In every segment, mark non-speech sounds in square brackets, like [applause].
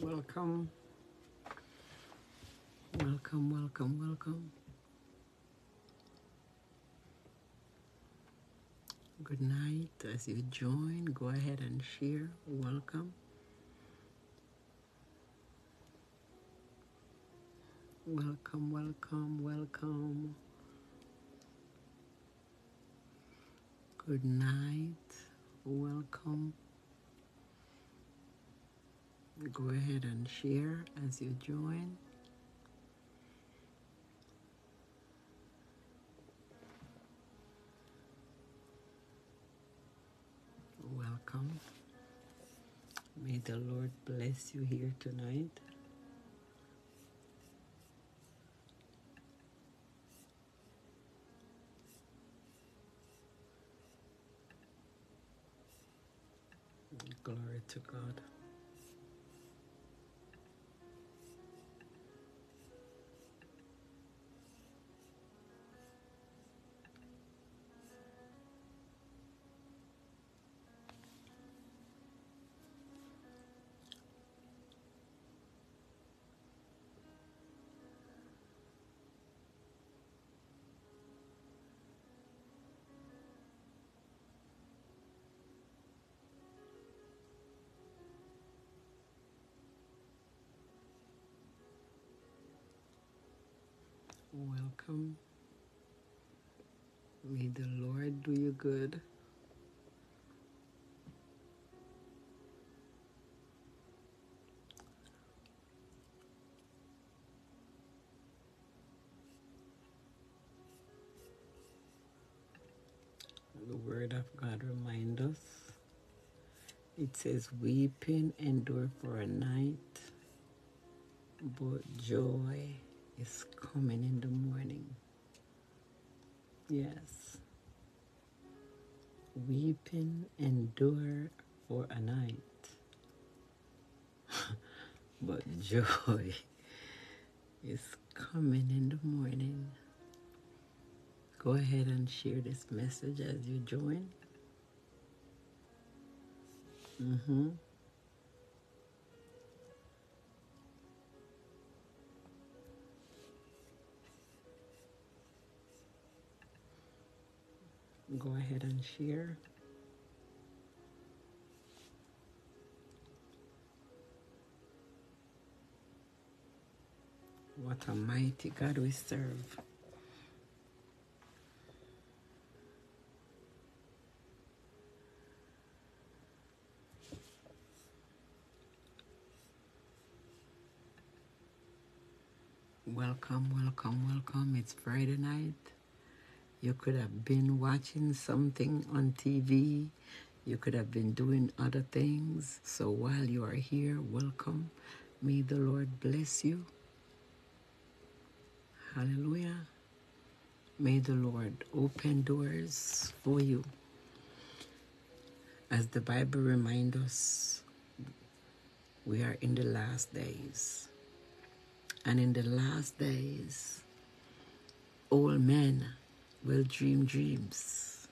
Welcome, welcome, welcome, welcome. Good night. As you join, go ahead and share. Welcome. Welcome, welcome, welcome. Good night. Welcome. Go ahead and share as you join. Welcome. May the Lord bless you here tonight. Glory to God. Welcome. May the Lord do you good. The Word of God reminds us. It says, Weeping endure for a night, but joy is coming in the morning. Yes. Weeping endure for a night, [laughs] but joy is coming in the morning. Go ahead and share this message as you join. hmm Go ahead and share. What a mighty God we serve. Welcome, welcome, welcome. It's Friday night. You could have been watching something on TV. You could have been doing other things. So while you are here, welcome. May the Lord bless you. Hallelujah. May the Lord open doors for you. As the Bible reminds us, we are in the last days. And in the last days, all men will dream dreams,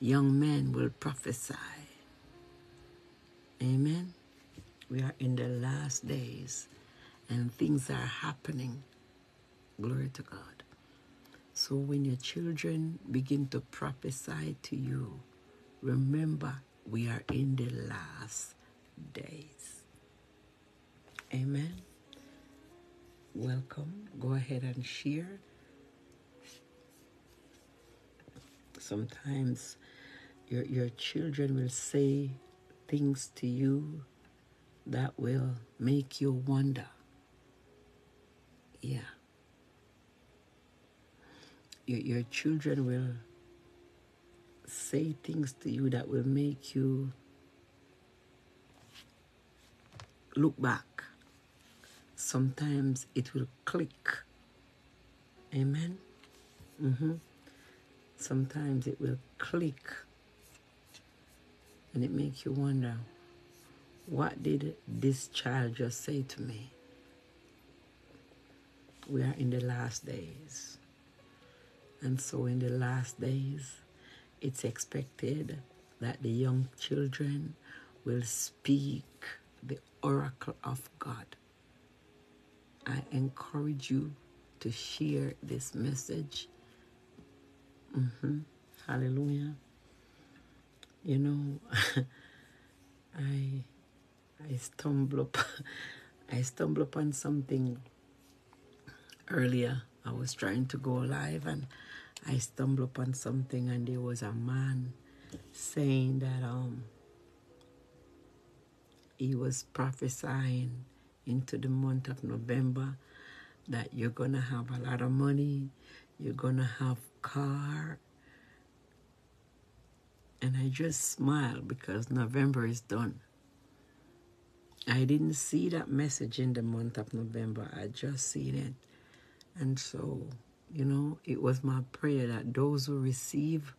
young men will prophesy. Amen. We are in the last days and things are happening. Glory to God. So when your children begin to prophesy to you, remember we are in the last days. Amen. Welcome. Go ahead and share. Sometimes your, your children will say things to you that will make you wonder. Yeah. Your, your children will say things to you that will make you look back. Sometimes it will click. Amen. hmm Sometimes it will click and it makes you wonder what did this child just say to me? We are in the last days. And so, in the last days, it's expected that the young children will speak the oracle of God. I encourage you to share this message. Hmm Hallelujah. You know, [laughs] I I stumble up [laughs] I stumbled upon something earlier. I was trying to go live and I stumbled upon something and there was a man saying that um he was prophesying into the month of November that you're gonna have a lot of money, you're gonna have car. And I just smiled because November is done. I didn't see that message in the month of November. I just seen it. And so, you know, it was my prayer that those who receive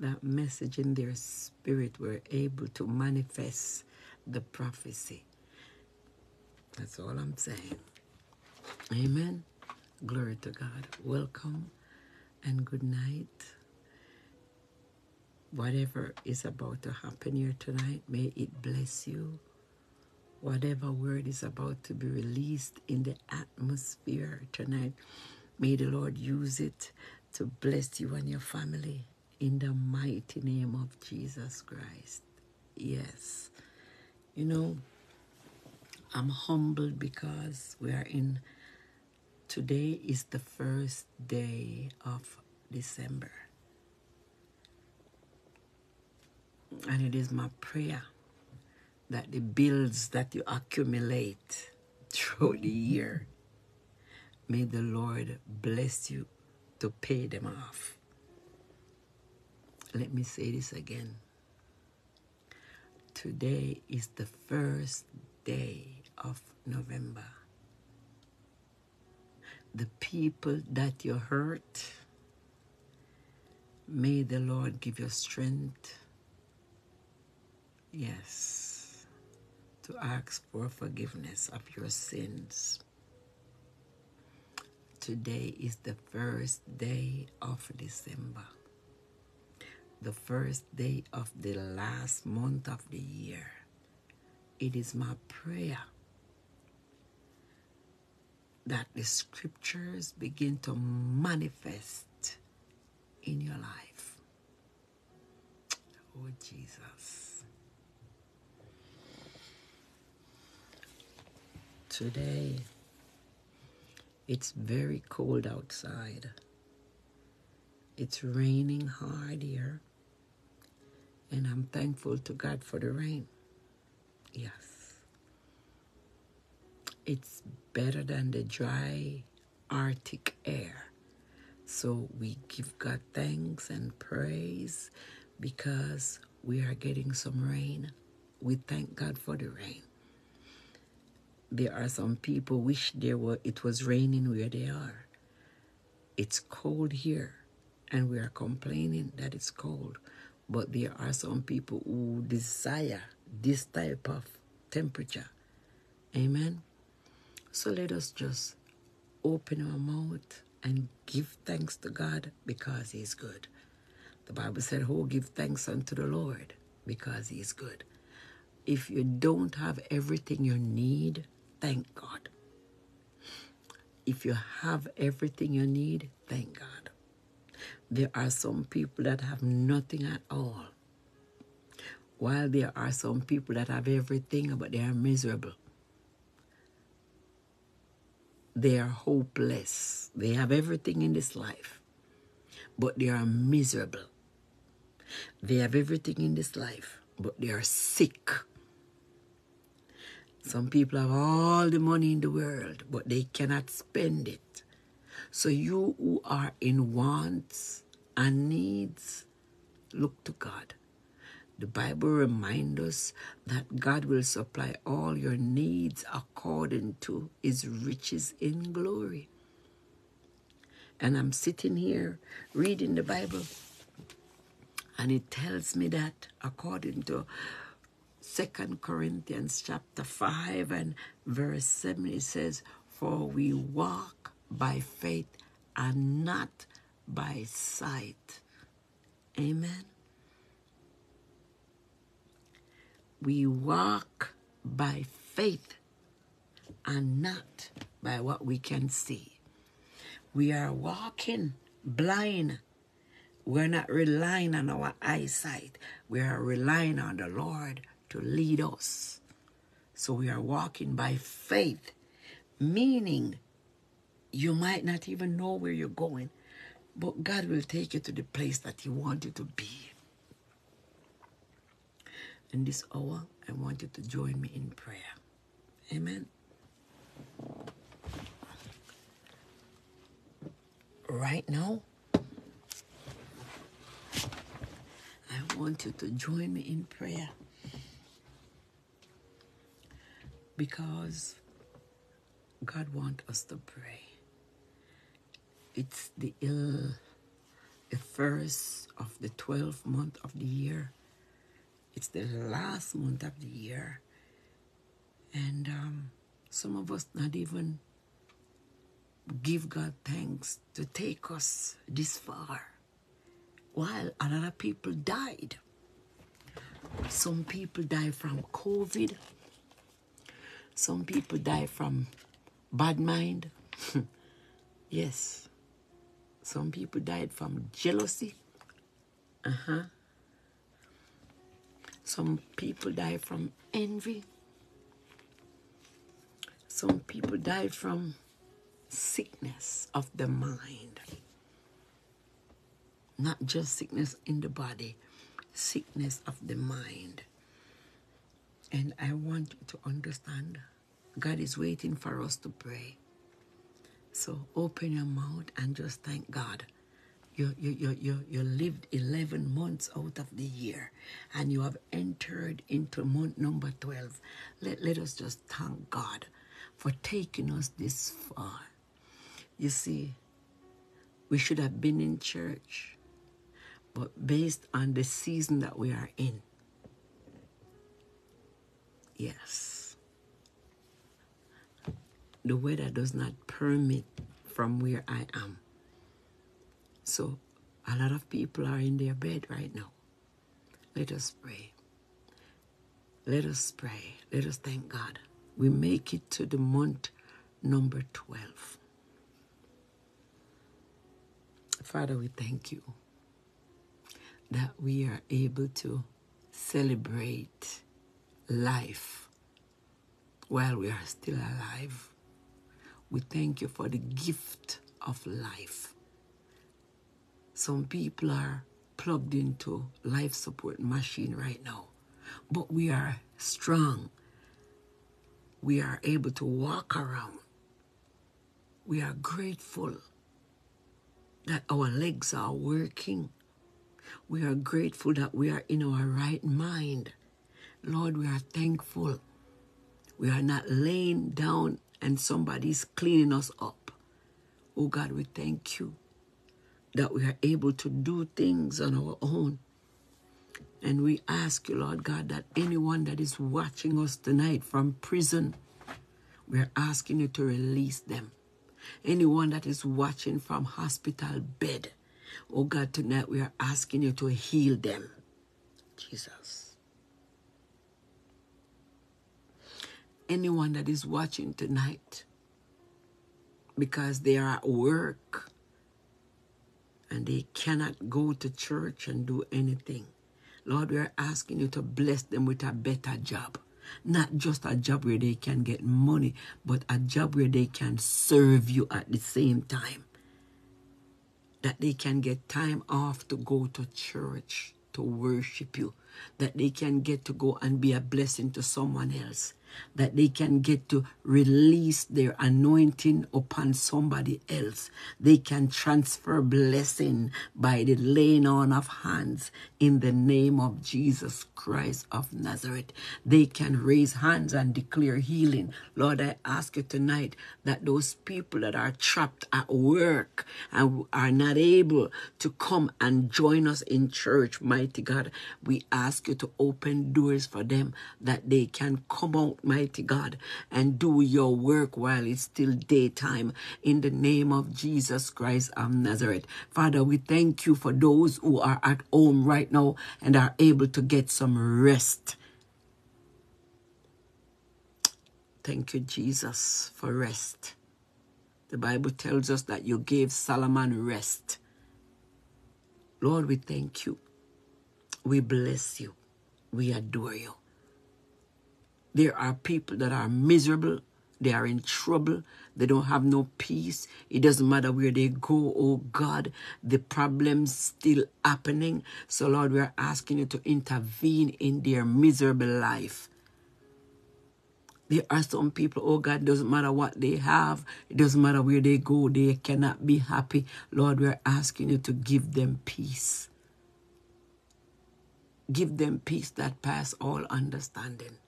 that message in their spirit were able to manifest the prophecy. That's all I'm saying. Amen. Glory to God. Welcome and good night. Whatever is about to happen here tonight, may it bless you. Whatever word is about to be released in the atmosphere tonight, may the Lord use it to bless you and your family in the mighty name of Jesus Christ. Yes. You know, I'm humbled because we are in, today is the first day of December. And it is my prayer that the bills that you accumulate through the year, may the Lord bless you to pay them off. Let me say this again. Today is the first day of November. The people that you hurt, may the Lord give you strength. Yes, to ask for forgiveness of your sins. Today is the first day of December, the first day of the last month of the year. It is my prayer that the scriptures begin to manifest in your life. Oh, Jesus. Today, it's very cold outside. It's raining hard here. And I'm thankful to God for the rain. Yes. It's better than the dry Arctic air. So we give God thanks and praise because we are getting some rain. We thank God for the rain. There are some people wish there were it was raining where they are. It's cold here and we are complaining that it's cold. But there are some people who desire this type of temperature. Amen. So let us just open our mouth and give thanks to God because He's good. The Bible said, Oh, give thanks unto the Lord because He is good. If you don't have everything you need, thank God. If you have everything you need, thank God. There are some people that have nothing at all, while there are some people that have everything but they are miserable. They are hopeless. They have everything in this life, but they are miserable. They have everything in this life, but they are sick. Some people have all the money in the world, but they cannot spend it. So, you who are in wants and needs, look to God. The Bible reminds us that God will supply all your needs according to his riches in glory. And I'm sitting here reading the Bible, and it tells me that according to Second Corinthians chapter 5 and verse 7, it says, For we walk by faith and not by sight. Amen. We walk by faith and not by what we can see. We are walking blind. We're not relying on our eyesight. We are relying on the Lord to lead us. So we are walking by faith, meaning you might not even know where you're going, but God will take you to the place that He wants you to be. In this hour, I want you to join me in prayer. Amen. Right now, I want you to join me in prayer because God wants us to pray. It's the ill, the first of the 12th month of the year. It's the last month of the year. And um, some of us not even give God thanks to take us this far. While a lot of people died. Some people died from COVID. Some people died from bad mind. [laughs] yes. Some people died from jealousy. Uh huh. Some people die from envy. Some people die from sickness of the mind. Not just sickness in the body, sickness of the mind. And I want you to understand God is waiting for us to pray. So open your mouth and just thank God. You, you, you, you, you lived 11 months out of the year and you have entered into month number 12. Let, let us just thank God for taking us this far. You see, we should have been in church, but based on the season that we are in, yes, the weather does not permit from where I am. So, a lot of people are in their bed right now. Let us pray. Let us pray. Let us thank God we make it to the month number 12. Father, we thank you that we are able to celebrate life while we are still alive. We thank you for the gift of life. Some people are plugged into life support machine right now, but we are strong we are able to walk around. We are grateful that our legs are working. We are grateful that we are in our right mind. Lord, we are thankful. We are not laying down and somebody's cleaning us up. Oh God, we thank you that we are able to do things on our own. And we ask you, Lord God, that anyone that is watching us tonight from prison, we're asking you to release them. Anyone that is watching from hospital bed, oh God, tonight we are asking you to heal them. Jesus. Anyone that is watching tonight because they are at work and they cannot go to church and do anything. Lord, we are asking you to bless them with a better job. Not just a job where they can get money, but a job where they can serve you at the same time. That they can get time off to go to church, to worship you. That they can get to go and be a blessing to someone else that they can get to release their anointing upon somebody else. They can transfer blessing by the laying on of hands in the name of Jesus Christ of Nazareth. They can raise hands and declare healing. Lord, I ask you tonight that those people that are trapped at work and are not able to come and join us in church, mighty God, we ask you to open doors for them that they can come out mighty God, and do your work while it's still daytime in the name of Jesus Christ of Nazareth. Father, we thank you for those who are at home right now and are able to get some rest. Thank you, Jesus, for rest. The Bible tells us that you gave Solomon rest. Lord, we thank you. We bless you. We adore you. There are people that are miserable. They are in trouble. They don't have no peace. It doesn't matter where they go, oh God, the problem's still happening. So, Lord, we're asking you to intervene in their miserable life. There are some people, oh God, doesn't matter what they have, it doesn't matter where they go, they cannot be happy. Lord, we're asking you to give them peace. Give them peace that pass all understanding.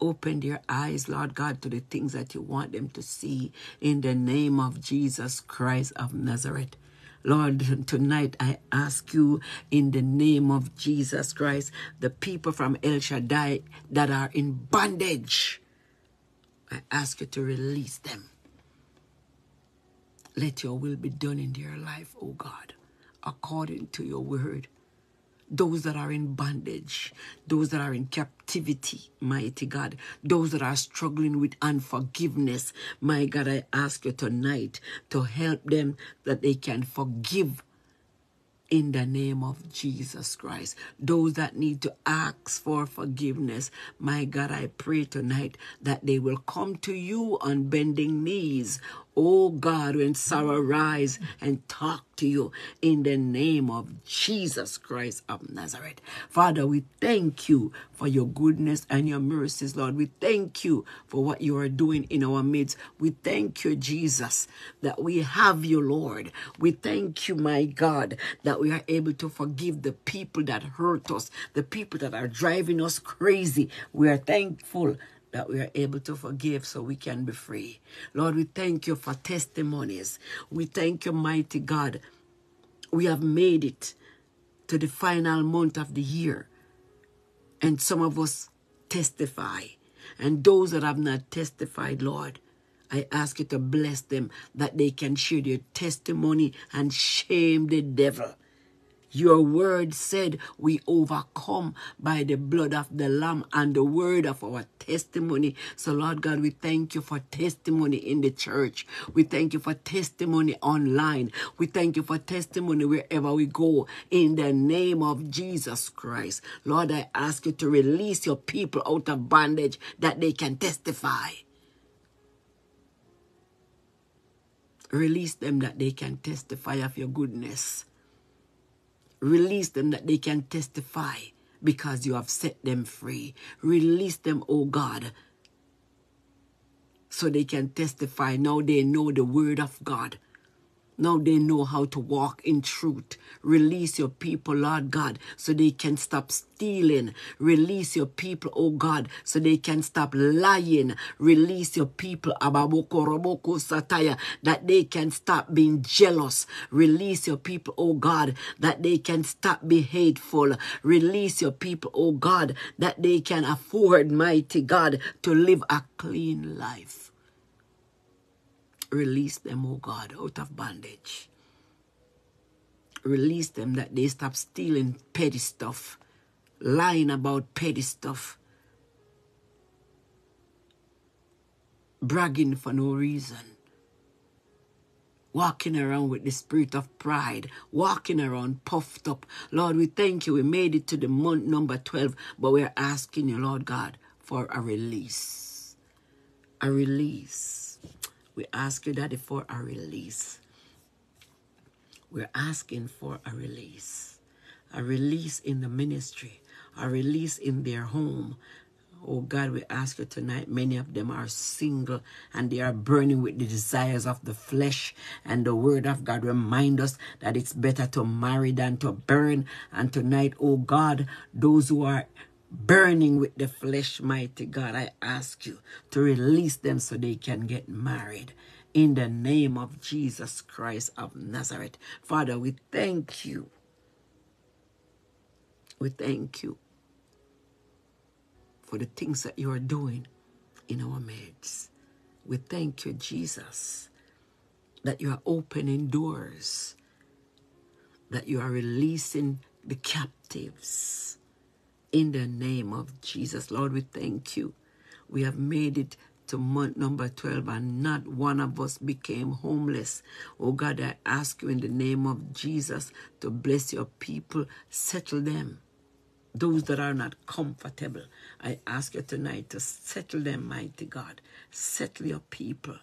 Open their eyes, Lord God, to the things that you want them to see in the name of Jesus Christ of Nazareth. Lord, tonight I ask you in the name of Jesus Christ, the people from El Shaddai that are in bondage, I ask you to release them. Let your will be done in their life, O God, according to your word those that are in bondage, those that are in captivity, mighty God, those that are struggling with unforgiveness. My God, I ask you tonight to help them that they can forgive in the name of Jesus Christ. Those that need to ask for forgiveness, my God, I pray tonight that they will come to you on bending knees, Oh God, when Sarah rise and talk to you in the name of Jesus Christ of Nazareth. Father, we thank you for your goodness and your mercies, Lord. We thank you for what you are doing in our midst. We thank you, Jesus, that we have you, Lord. We thank you, my God, that we are able to forgive the people that hurt us, the people that are driving us crazy. We are thankful that we are able to forgive so we can be free. Lord, we thank you for testimonies. We thank you, mighty God. We have made it to the final month of the year. And some of us testify. And those that have not testified, Lord, I ask you to bless them that they can share their testimony and shame the devil. Your word said we overcome by the blood of the Lamb and the word of our testimony. So, Lord God, we thank you for testimony in the church. We thank you for testimony online. We thank you for testimony wherever we go in the name of Jesus Christ. Lord, I ask you to release your people out of bondage that they can testify. Release them that they can testify of your goodness. Release them that they can testify because you have set them free. Release them, O oh God, so they can testify. Now they know the word of God. Now they know how to walk in truth. Release your people, Lord God, so they can stop stealing. Release your people, oh God, so they can stop lying. Release your people, Ababoko Roboko Sataya, that they can stop being jealous. Release your people, oh God, that they can stop being hateful. Release your people, oh God, that they can afford, mighty God, to live a clean life. Release them, oh God, out of bondage. Release them that they stop stealing petty stuff, lying about petty stuff, bragging for no reason, walking around with the spirit of pride, walking around puffed up. Lord, we thank you. We made it to the month number 12, but we're asking you, Lord God, for a release. A release we ask you, Daddy, for a release. We're asking for a release. A release in the ministry, a release in their home. Oh God, we ask you tonight. Many of them are single and they are burning with the desires of the flesh. And the word of God remind us that it's better to marry than to burn. And tonight, oh God, those who are burning with the flesh, mighty God, I ask you to release them so they can get married. In the name of Jesus Christ of Nazareth. Father, we thank you. We thank you for the things that you are doing in our midst. We thank you, Jesus, that you are opening doors, that you are releasing the captives in the name of Jesus. Lord, we thank you. We have made it to month number 12 and not one of us became homeless. Oh God, I ask you in the name of Jesus to bless your people, settle them. Those that are not comfortable, I ask you tonight to settle them, mighty God. Settle your people.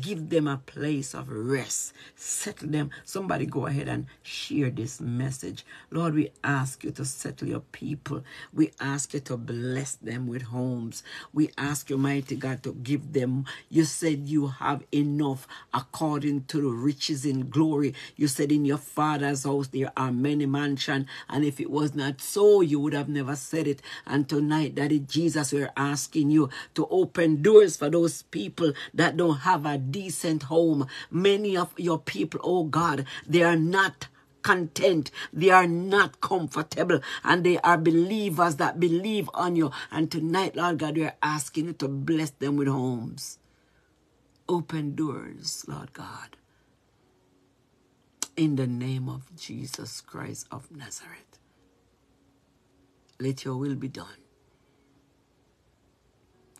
Give them a place of rest. Settle them. Somebody go ahead and share this message. Lord, we ask you to settle your people. We ask you to bless them with homes. We ask you, mighty God, to give them. You said you have enough according to the riches in glory. You said in your father's house there are many mansions. And if it was not so, you would have never said it. And tonight, Daddy Jesus, we're asking you to open doors for those people that don't have a decent home. Many of your people, oh God, they are not content. They are not comfortable. And they are believers that believe on you. And tonight, Lord God, we are asking you to bless them with homes. Open doors, Lord God. In the name of Jesus Christ of Nazareth. Let your will be done.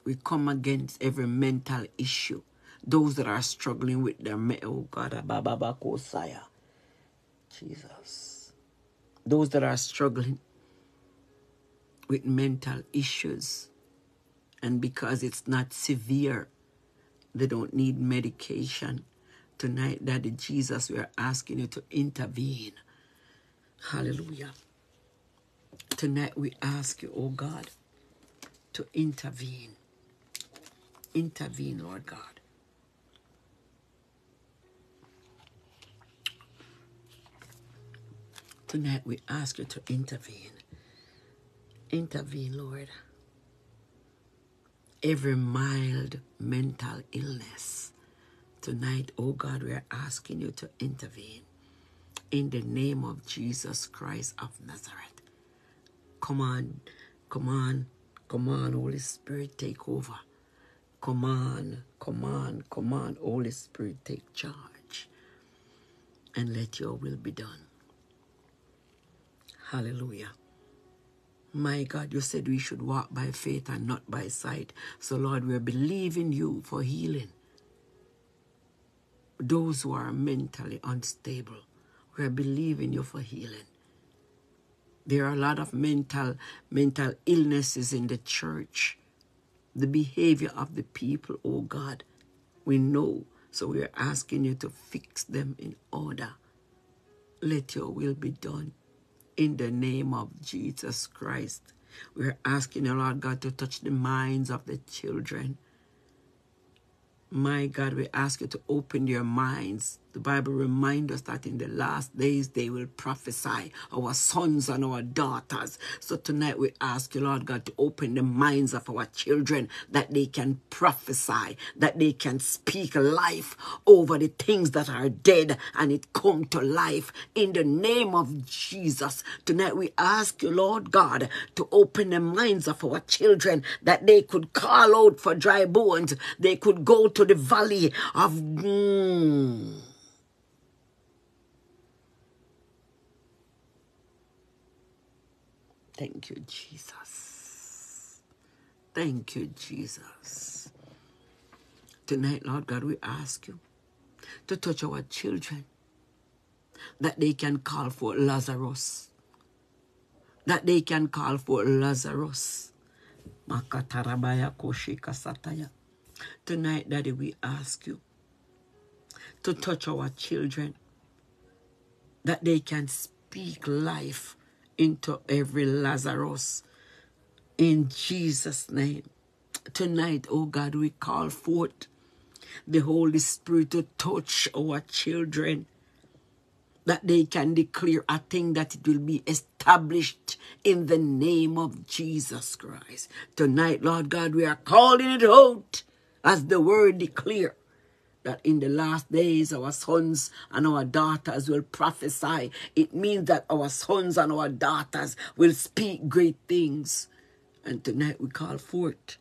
We come against every mental issue those that are struggling with their oh God, ah, Kosaya. Jesus. Those that are struggling with mental issues, and because it's not severe, they don't need medication. Tonight, Daddy Jesus, we are asking you to intervene. Hallelujah. Tonight, we ask you, oh God, to intervene. Intervene, Lord God. Tonight we ask you to intervene. Intervene, Lord. Every mild mental illness. Tonight, oh God, we are asking you to intervene. In the name of Jesus Christ of Nazareth. Come on, come on, come on, Holy Spirit, take over. Come on, come on, come on, Holy Spirit, take charge. And let your will be done. Hallelujah. My God, you said we should walk by faith and not by sight. So, Lord, we're believing you for healing. Those who are mentally unstable, we're believing you for healing. There are a lot of mental mental illnesses in the church. The behavior of the people, oh God, we know. So we're asking you to fix them in order. Let your will be done in the name of Jesus Christ. We're asking the Lord God to touch the minds of the children. My God, we ask you to open their minds the Bible reminds us that in the last days they will prophesy our sons and our daughters. So tonight we ask you, Lord God, to open the minds of our children that they can prophesy, that they can speak life over the things that are dead and it come to life. In the name of Jesus, tonight we ask you, Lord God, to open the minds of our children that they could call out for dry bones. They could go to the valley of. Mm, Thank you, Jesus. Thank you, Jesus. Tonight, Lord God, we ask you to touch our children that they can call for Lazarus. That they can call for Lazarus. Makatarabaya koshika sataya. Tonight, Daddy, we ask you to touch our children that they can speak life into every Lazarus. In Jesus' name. Tonight, oh God, we call forth the Holy Spirit to touch our children that they can declare a thing that it will be established in the name of Jesus Christ. Tonight, Lord God, we are calling it out as the word declare that in the last days our sons and our daughters will prophesy. It means that our sons and our daughters will speak great things. And tonight we call forth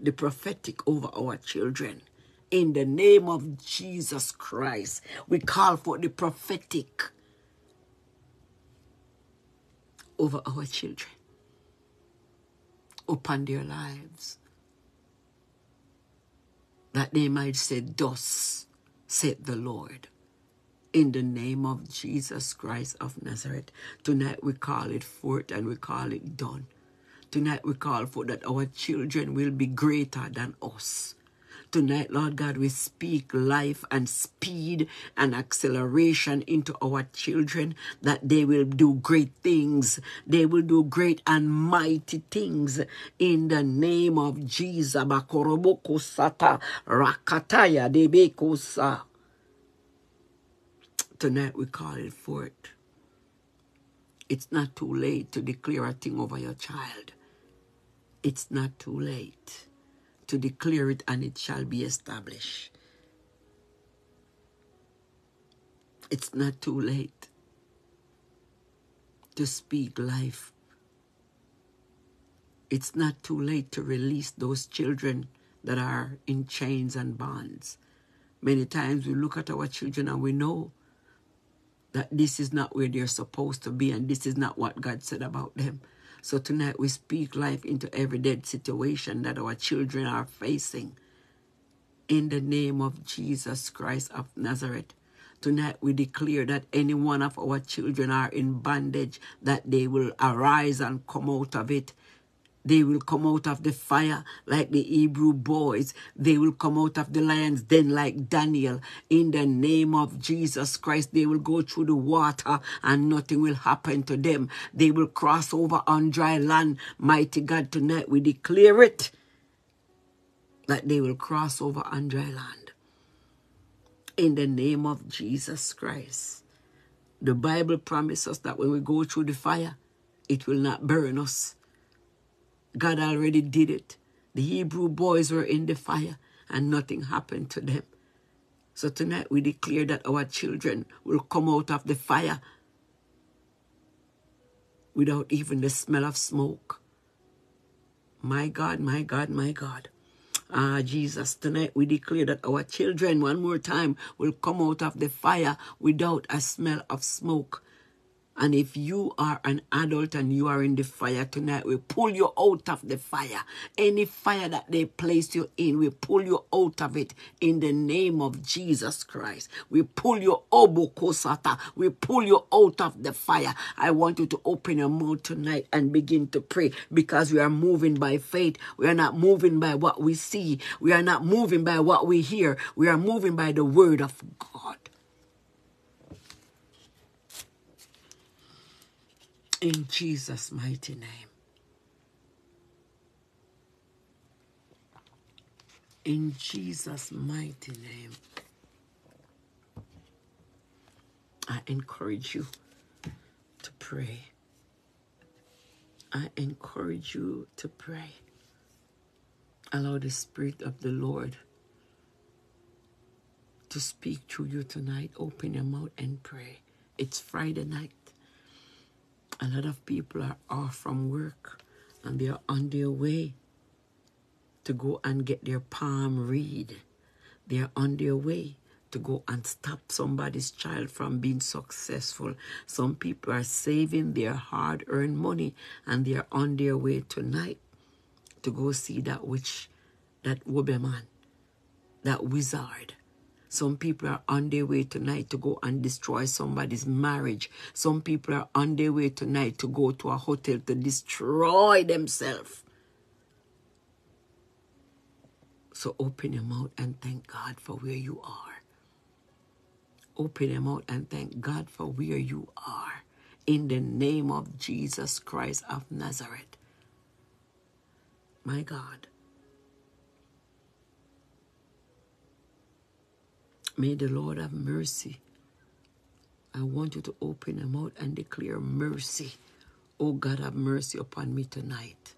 the prophetic over our children. In the name of Jesus Christ, we call for the prophetic over our children, upon their lives. That they might say, Thus said the Lord. In the name of Jesus Christ of Nazareth. Tonight we call it forth and we call it done. Tonight we call for that our children will be greater than us. Tonight, Lord God, we speak life and speed and acceleration into our children that they will do great things. They will do great and mighty things in the name of Jesus. Bakoroboko sata rakataya debekosa. Tonight we call it forth. It's not too late to declare a thing over your child. It's not too late to declare it and it shall be established. It's not too late to speak life. It's not too late to release those children that are in chains and bonds. Many times we look at our children and we know that this is not where they're supposed to be and this is not what God said about them. So tonight we speak life into every dead situation that our children are facing. In the name of Jesus Christ of Nazareth. Tonight we declare that any one of our children are in bondage, that they will arise and come out of it they will come out of the fire like the Hebrew boys. They will come out of the lion's den like Daniel. In the name of Jesus Christ, they will go through the water and nothing will happen to them. They will cross over on dry land. Mighty God, tonight we declare it that they will cross over on dry land. In the name of Jesus Christ. The Bible promises us that when we go through the fire, it will not burn us. God already did it. The Hebrew boys were in the fire and nothing happened to them. So tonight we declare that our children will come out of the fire without even the smell of smoke. My God, my God, my God. Ah, Jesus, tonight we declare that our children, one more time, will come out of the fire without a smell of smoke. And if you are an adult and you are in the fire tonight, we pull you out of the fire. Any fire that they placed you in, we pull you out of it in the name of Jesus Christ. We pull you oh, obokosata. We pull you out of the fire. I want you to open your mouth tonight and begin to pray because we are moving by faith. We are not moving by what we see. We are not moving by what we hear. We are moving by the word of God. In Jesus' mighty name. In Jesus' mighty name. I encourage you to pray. I encourage you to pray. Allow the Spirit of the Lord to speak to you tonight. Open your mouth and pray. It's Friday night a lot of people are off from work and they are on their way to go and get their palm read. They are on their way to go and stop somebody's child from being successful. Some people are saving their hard earned money and they are on their way tonight to go see that witch, that woman, that wizard. Some people are on their way tonight to go and destroy somebody's marriage. Some people are on their way tonight to go to a hotel to destroy themselves. So open your mouth and thank God for where you are. Open your mouth and thank God for where you are. In the name of Jesus Christ of Nazareth. My God. May the Lord have mercy. I want you to open your mouth and declare mercy. Oh God, have mercy upon me tonight.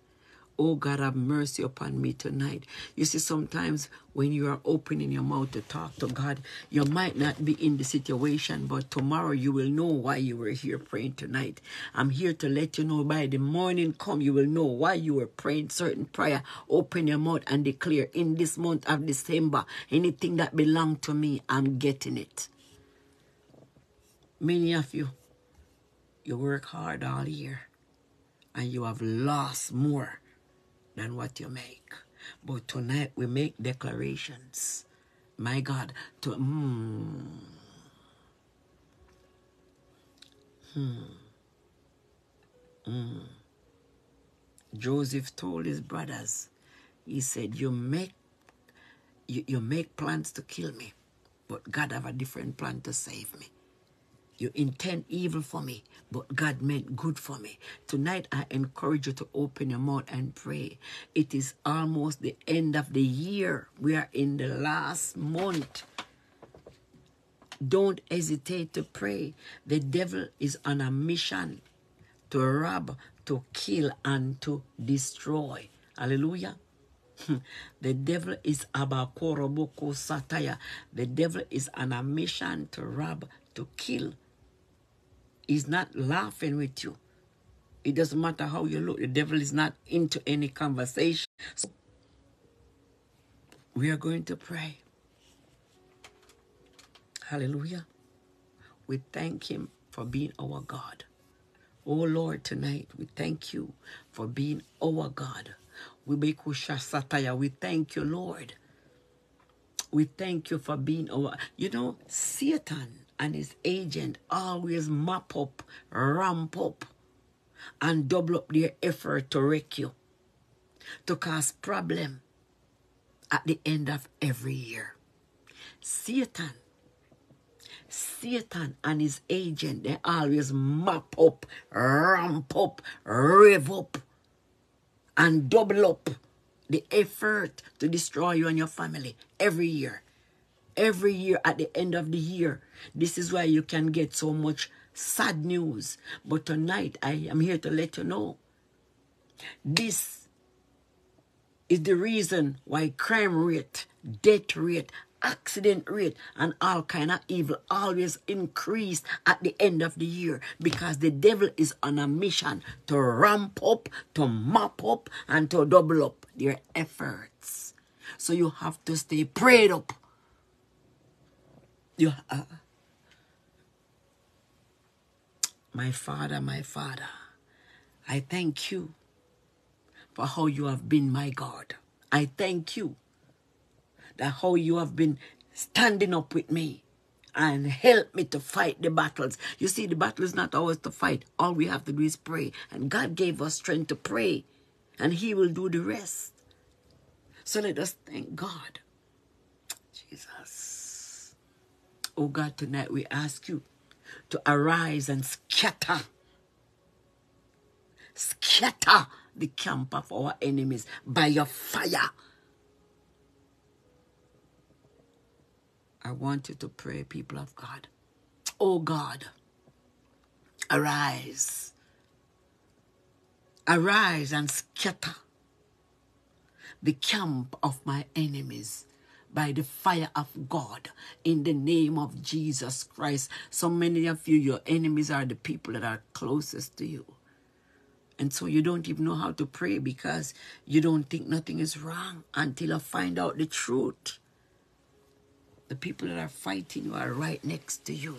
Oh God, have mercy upon me tonight. You see, sometimes when you are opening your mouth to talk to God, you might not be in the situation, but tomorrow you will know why you were here praying tonight. I'm here to let you know by the morning come, you will know why you were praying certain prayer. Open your mouth and declare in this month of December, anything that belonged to me, I'm getting it. Many of you, you work hard all year and you have lost more than what you make. But tonight we make declarations. My God, to mm, Joseph told his brothers, he said, You make you, you make plans to kill me, but God have a different plan to save me. You intend evil for me, but God meant good for me. Tonight, I encourage you to open your mouth and pray. It is almost the end of the year. We are in the last month. Don't hesitate to pray. The devil is on a mission to rob, to kill, and to destroy. Hallelujah. [laughs] The devil is abakoroboko sataya. The devil is on a mission to rob, to kill. He's not laughing with you. It doesn't matter how you look. The devil is not into any conversation. So we are going to pray. Hallelujah. We thank him for being our God. Oh Lord, tonight we thank you for being our God. We sataya. We thank you, Lord. We thank you for being our. You know, Satan and his agent always mop up, ramp up, and double up their effort to wreck you, to cause problem at the end of every year. Satan Satan and his agent, they always mop up, ramp up, rev up, and double up the effort to destroy you and your family every year. Every year at the end of the year. This is why you can get so much sad news. But tonight, I am here to let you know this is the reason why crime rate, death rate, accident rate and all kind of evil always increase at the end of the year because the devil is on a mission to ramp up to mop up and to double up their efforts so you have to stay prayed up you my father my father i thank you for how you have been my god i thank you that how you have been standing up with me and help me to fight the battles. You see, the battle is not ours to fight. All we have to do is pray. And God gave us strength to pray, and He will do the rest. So let us thank God. Jesus. Oh God, tonight we ask you to arise and scatter. Scatter the camp of our enemies by your fire. I want you to pray, people of God. Oh God, arise. Arise and scatter the camp of my enemies by the fire of God in the name of Jesus Christ. So many of you, your enemies are the people that are closest to you. And so you don't even know how to pray because you don't think nothing is wrong until I find out the truth. The people that are fighting you are right next to you.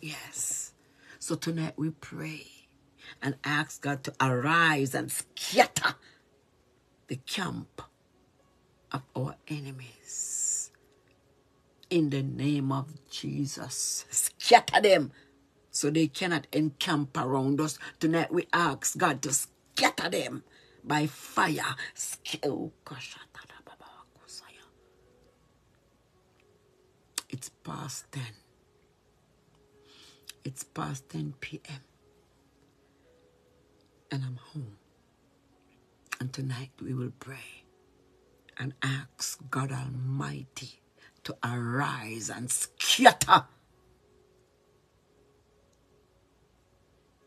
Yes. So tonight we pray and ask God to arise and scatter the camp of our enemies. In the name of Jesus, scatter them so they cannot encamp around us. Tonight we ask God to scatter them by fire. Oh. It's past 10. It's past 10 p.m. And I'm home. And tonight we will pray and ask God Almighty to arise and scatter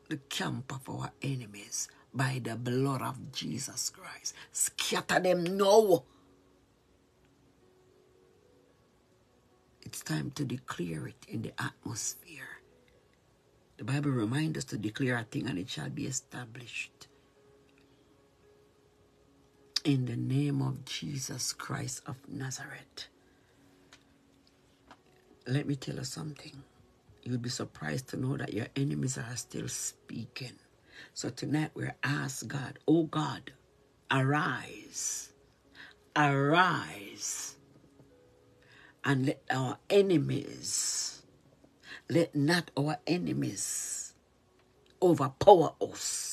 the camp of our enemies by the blood of Jesus Christ. Scatter them now It's time to declare it in the atmosphere. The Bible reminds us to declare a thing and it shall be established. In the name of Jesus Christ of Nazareth. Let me tell you something. You'd be surprised to know that your enemies are still speaking. So tonight we're asked God, oh God, arise arise and let our enemies, let not our enemies overpower us.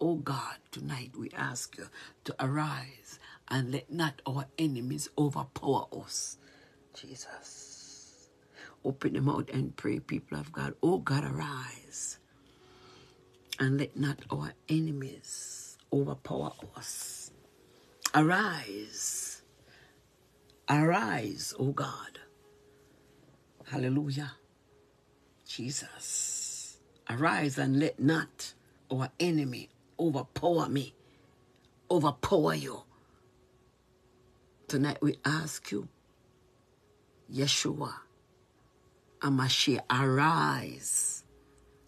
Oh God, tonight we ask you to arise and let not our enemies overpower us. Jesus. Open them out and pray, people of God. Oh God, arise and let not our enemies overpower us. Arise. Arise, O God. Hallelujah. Jesus. Arise and let not our enemy overpower me, overpower you. Tonight we ask you, Yeshua, Amashi, arise.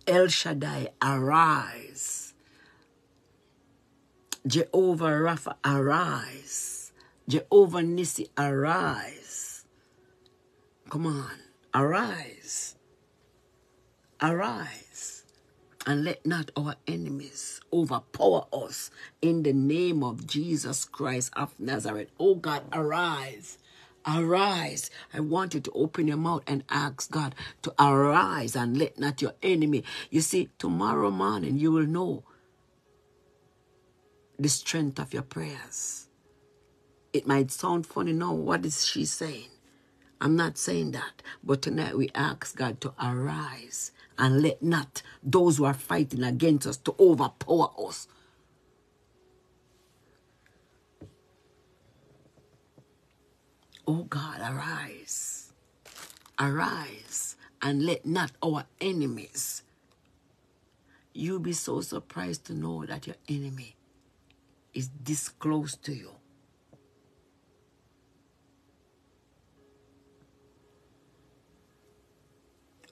El Shaddai, arise. Jehovah Rapha, arise. Jehovah Nissi, arise. Come on, arise. Arise. And let not our enemies overpower us in the name of Jesus Christ of Nazareth. Oh God, arise. Arise. I want you to open your mouth and ask God to arise and let not your enemy. You see, tomorrow morning you will know the strength of your prayers. It might sound funny now. What is she saying? I'm not saying that. But tonight we ask God to arise and let not those who are fighting against us to overpower us. Oh God, arise. Arise and let not our enemies. You'll be so surprised to know that your enemy is this close to you.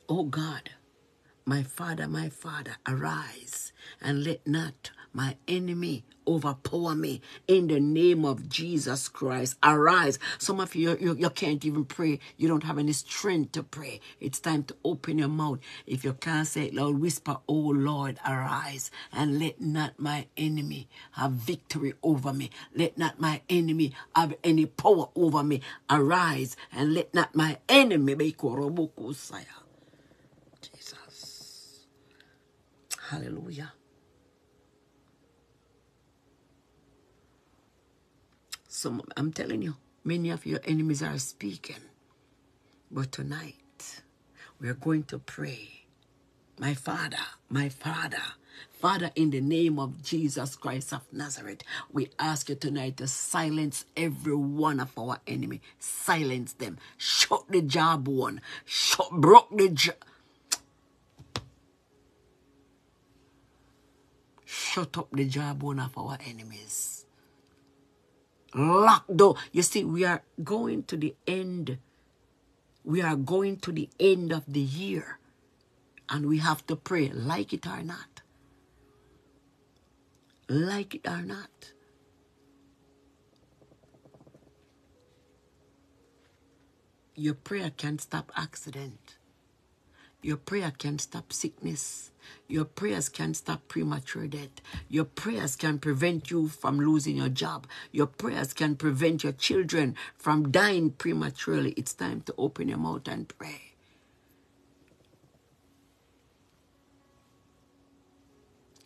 Oh God, my Father, my Father, arise and let not my enemy overpower me in the name of Jesus Christ. Arise. Some of you, you, you can't even pray. You don't have any strength to pray. It's time to open your mouth. If you can't say it loud, whisper, Oh Lord, arise and let not my enemy have victory over me. Let not my enemy have any power over me. Arise and let not my enemy be Jesus. Hallelujah. Some, I'm telling you, many of your enemies are speaking. But tonight, we are going to pray. My Father, my Father, Father, in the name of Jesus Christ of Nazareth, we ask you tonight to silence every one of our enemy. Silence them. Shut the jawbone. Shut, broke the jaw. Shut up the jawbone of our enemies Lock door. You see, we are going to the end. We are going to the end of the year. And we have to pray, like it or not. Like it or not. Your prayer can stop accident. Your prayer can stop sickness. Your prayers can stop premature death. Your prayers can prevent you from losing your job. Your prayers can prevent your children from dying prematurely. It's time to open your mouth and pray.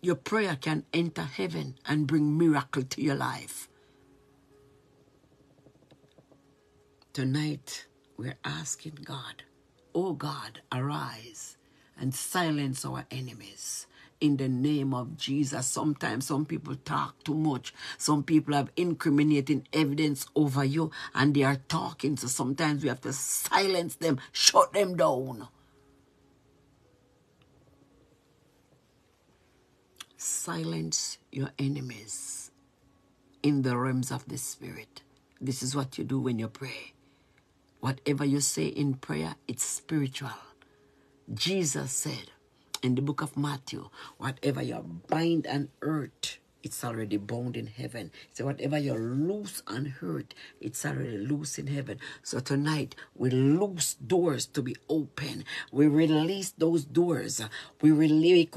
Your prayer can enter heaven and bring miracle to your life. Tonight, we're asking God, oh God, arise and silence our enemies in the name of Jesus. Sometimes some people talk too much. Some people have incriminating evidence over you and they are talking. So sometimes we have to silence them, shut them down. Silence your enemies in the realms of the Spirit. This is what you do when you pray. Whatever you say in prayer, it's spiritual. Jesus said in the book of Matthew, whatever you bind on earth it's already bound in heaven. So whatever you loose on earth, it's already loose in heaven. So tonight we loose doors to be open. We release those doors. We release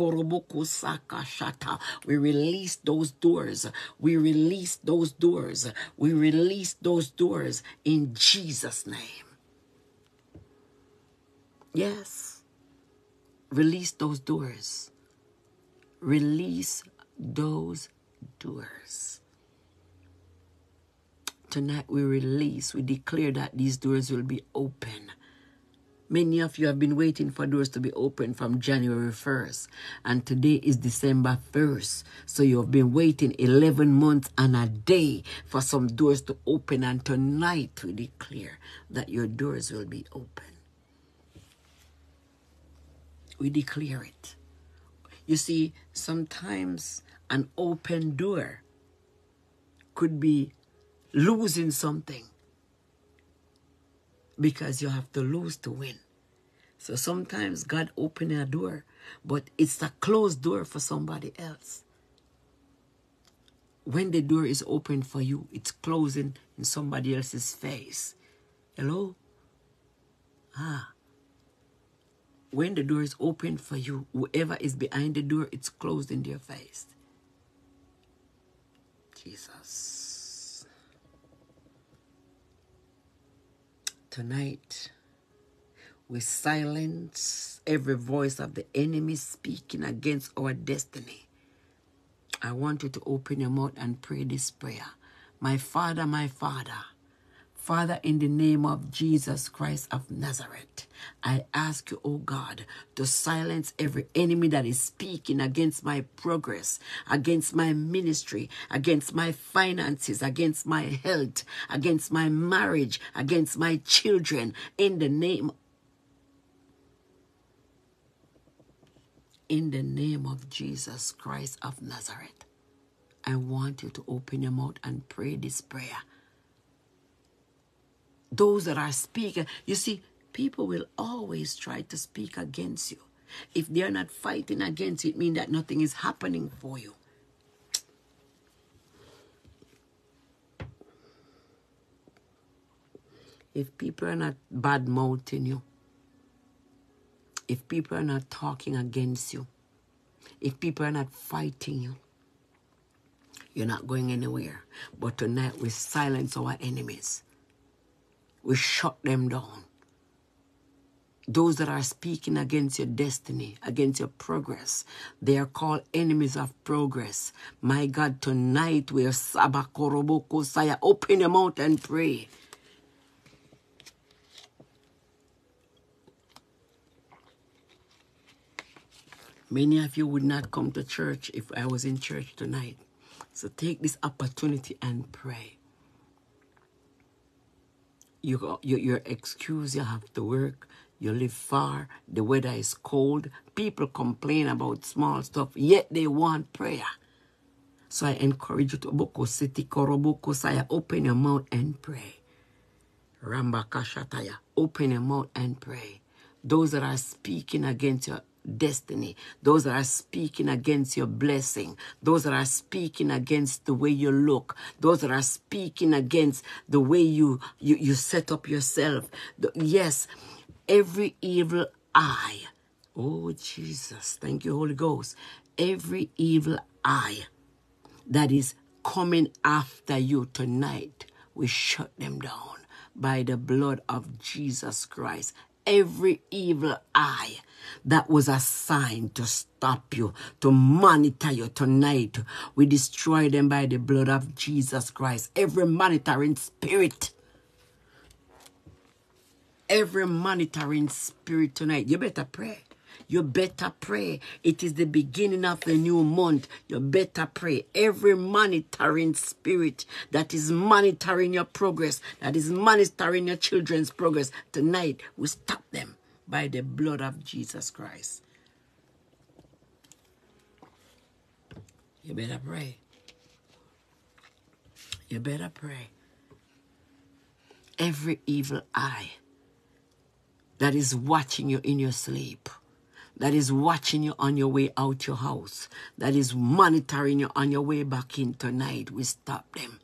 We release those doors. We release those doors. We release those doors in Jesus' name. Yes. Release those doors. Release those doors. Tonight we release, we declare that these doors will be open. Many of you have been waiting for doors to be open from January 1st, and today is December 1st. So you have been waiting 11 months and a day for some doors to open, and tonight we declare that your doors will be open. We declare it. You see, sometimes an open door could be losing something because you have to lose to win. So sometimes God open a door, but it's a closed door for somebody else. When the door is open for you, it's closing in somebody else's face. Hello? Ah. When the door is open for you, whoever is behind the door, it's closed in their face. Jesus. Tonight, we silence every voice of the enemy speaking against our destiny. I want you to open your mouth and pray this prayer. My Father, my Father, Father, in the name of Jesus Christ of Nazareth, I ask you, oh God, to silence every enemy that is speaking against my progress, against my ministry, against my finances, against my health, against my marriage, against my children, in the name in the name of Jesus Christ of Nazareth. I want you to open your mouth and pray this prayer those that are speaking. You see, people will always try to speak against you. If they're not fighting against you, it means that nothing is happening for you. If people are not bad mouthing you, if people are not talking against you, if people are not fighting you, you're not going anywhere. But tonight we silence our enemies we shut them down. Those that are speaking against your destiny, against your progress, they are called enemies of progress. My God, tonight we are Sabakoroboko Saya. Open your mouth and pray. Many of you would not come to church if I was in church tonight. So take this opportunity and pray you, you, your excuse, you have to work, you live far, the weather is cold, people complain about small stuff, yet they want prayer. So I encourage you to Boko City, Koroboko Saya, open your mouth and pray. Rambakashataya, open your mouth and pray. Those that are speaking against your destiny, those that are speaking against your blessing, those that are speaking against the way you look, those that are speaking against the way you you, you set up yourself. The, yes, every evil eye. Oh Jesus, thank you, Holy Ghost. Every evil eye that is coming after you tonight, we shut them down by the blood of Jesus Christ every evil eye that was assigned to stop you, to monitor you tonight. We destroy them by the blood of Jesus Christ. Every monitoring spirit. Every monitoring spirit tonight. You better pray. You better pray. It is the beginning of the new month. You better pray. Every monitoring spirit that is monitoring your progress, that is monitoring your children's progress, tonight we stop them by the blood of Jesus Christ. You better pray. You better pray. Every evil eye that is watching you in your sleep that is watching you on your way out your house, that is monitoring you on your way back in tonight, we stop them.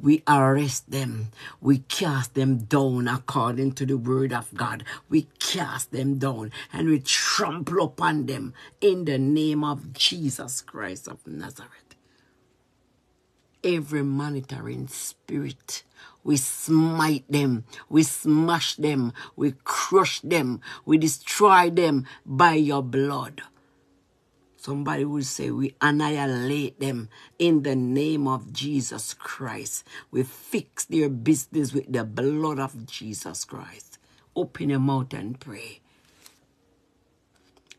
We arrest them. We cast them down according to the word of God. We cast them down and we trample upon them in the name of Jesus Christ of Nazareth. Every monitoring spirit, we smite them, we smash them, we crush them, we destroy them by your blood. Somebody will say, We annihilate them in the name of Jesus Christ. We fix their business with the blood of Jesus Christ. Open your mouth and pray.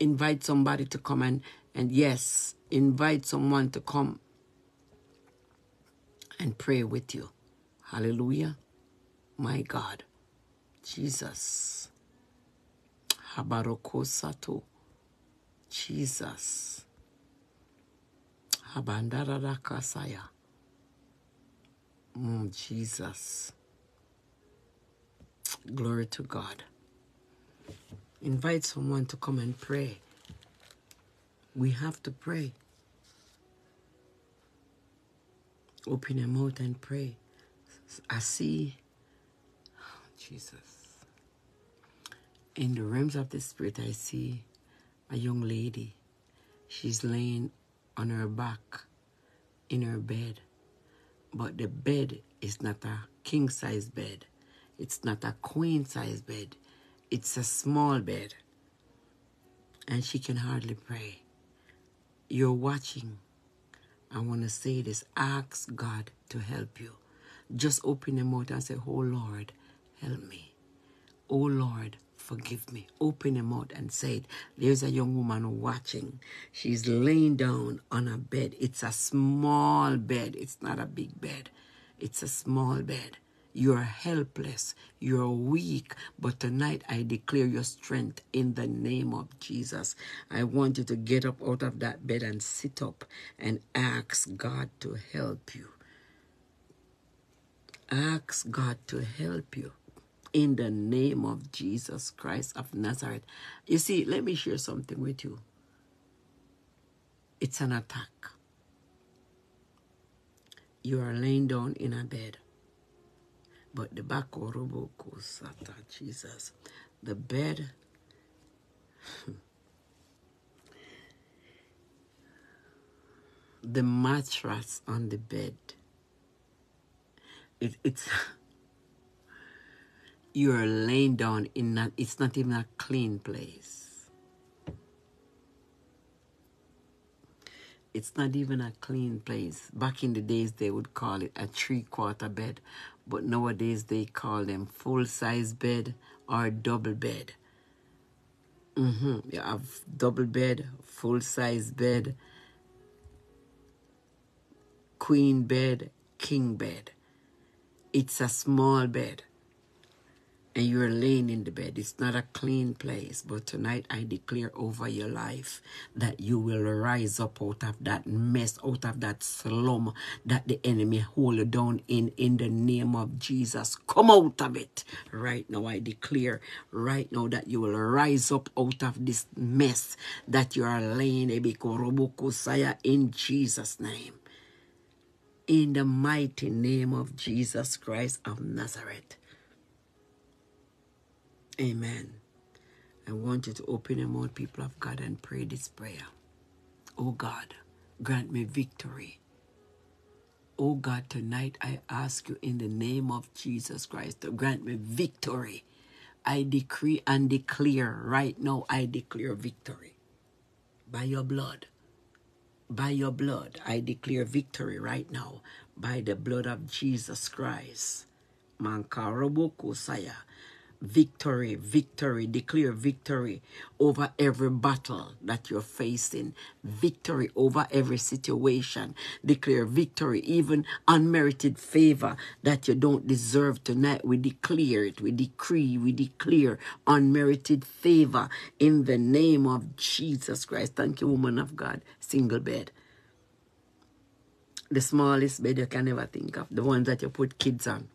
Invite somebody to come and, and yes, invite someone to come and pray with you. Hallelujah. My God. Jesus. Habarokosato. Jesus. Habandarakasaya. Mm, Jesus. Glory to God. Invite someone to come and pray. We have to pray. Open your mouth and pray. I see, oh, Jesus. In the realms of the Spirit, I see a young lady. She's laying on her back in her bed. But the bed is not a king size bed, it's not a queen size bed, it's a small bed. And she can hardly pray. You're watching. I want to say this ask God to help you. Just open your mouth and say, Oh Lord, help me. Oh Lord, forgive me. Open your mouth and say it. There's a young woman watching. She's laying down on a bed. It's a small bed. It's not a big bed. It's a small bed. You're helpless. You're weak. But tonight I declare your strength in the name of Jesus. I want you to get up out of that bed and sit up and ask God to help you. Ask God to help you in the name of Jesus Christ of Nazareth. You see, let me share something with you. It's an attack. You are laying down in a bed. But the back of Ruboku, sata Jesus. The bed [laughs] the mattress on the bed it, it's you're laying down in not it's not even a clean place. It's not even a clean place. Back in the days they would call it a three quarter bed but nowadays they call them full size bed or double bed. Mm-hmm. you have double bed full size bed queen bed king bed it's a small bed and you're laying in the bed. It's not a clean place, but tonight I declare over your life that you will rise up out of that mess, out of that slum that the enemy hold down in, in the name of Jesus. Come out of it. Right now, I declare right now that you will rise up out of this mess that you are laying in Jesus' name in the mighty name of Jesus Christ of Nazareth. Amen. I want you to open your mouth, people of God, and pray this prayer. Oh God, grant me victory. Oh God, tonight I ask you in the name of Jesus Christ to grant me victory. I decree and declare right now, I declare victory by your blood by your blood, I declare victory right now by the blood of Jesus Christ. Mankaroboko saya victory, victory, declare victory over every battle that you're facing, victory over every situation, declare victory, even unmerited favor that you don't deserve tonight. We declare it, we decree, we declare unmerited favor in the name of Jesus Christ. Thank you, woman of God. Single bed. The smallest bed you can ever think of, the ones that you put kids on.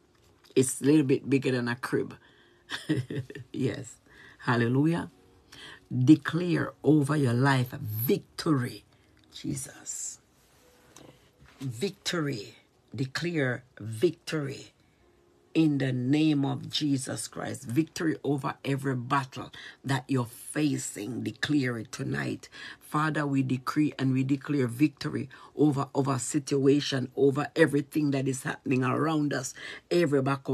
It's a little bit bigger than a crib [laughs] yes. Hallelujah. declare over your life victory. Jesus. Victory. Declare victory in the name of Jesus Christ. Victory over every battle that you're facing. Declare it tonight. Father, we decree and we declare victory over our situation, over everything that is happening around us. Every rabaya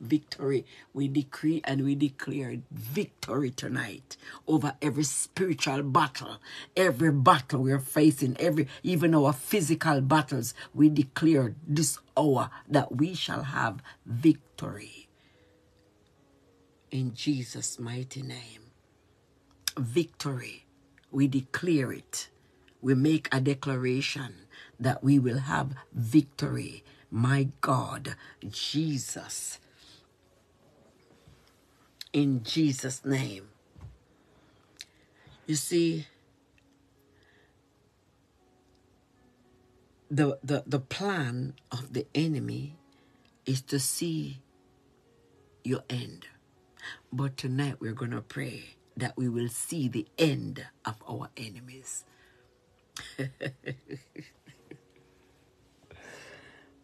victory. We decree and we declare victory tonight over every spiritual battle, every battle we're facing, every even our physical battles. We declare this hour that we shall have victory. In Jesus' mighty name victory. We declare it. We make a declaration that we will have victory. My God, Jesus. In Jesus' name. You see, the, the, the plan of the enemy is to see your end. But tonight we're going to pray that we will see the end of our enemies. [laughs]